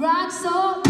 Rock so